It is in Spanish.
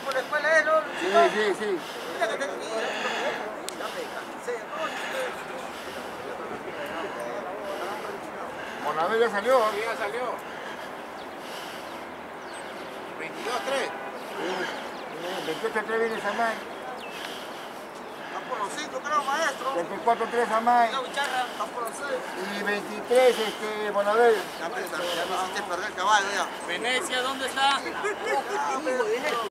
por la escuela, ¿eh? Sí, sí, sí. Mira que ya salió. Sí, ya salió. 22-3. 28-3 viene Samán. 5, creo, maestro. 34, 3, Amay. Y 23, este, Bonabel. Ya me, ya me hiciste perder el caballo, ya. Venecia, ¿dónde está?